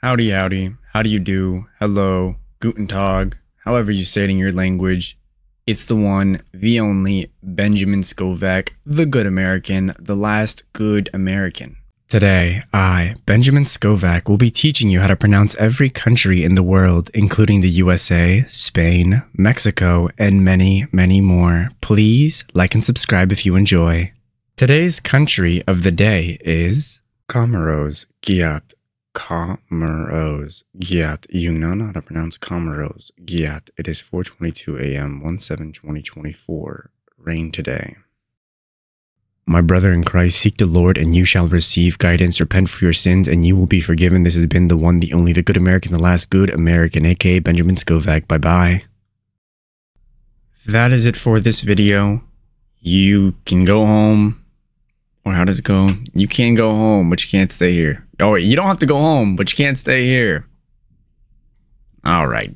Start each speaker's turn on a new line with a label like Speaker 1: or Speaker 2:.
Speaker 1: Howdy, howdy. How do you do? Hello, guten tag, however you say it in your language. It's the one, the only, Benjamin Scovach, the good American, the last good American. Today, I, Benjamin Scovach, will be teaching you how to pronounce every country in the world, including the USA, Spain, Mexico, and many, many more. Please like and subscribe if you enjoy. Today's country of the day is Comoros, GYAT. Comoros, GYAT. You know how to pronounce Comoros, GYAT. It is 4:22 a.m. 1/7/2024. Rain today. My brother in Christ, seek the Lord, and you shall receive guidance. Repent for your sins, and you will be forgiven. This has been the one, the only, the good American, the last good American, aka Benjamin Scovach. Bye bye. That is it for this video. You can go home. Or how does it go? You can go home, but you can't stay here. Oh, you don't have to go home, but you can't stay here. All right.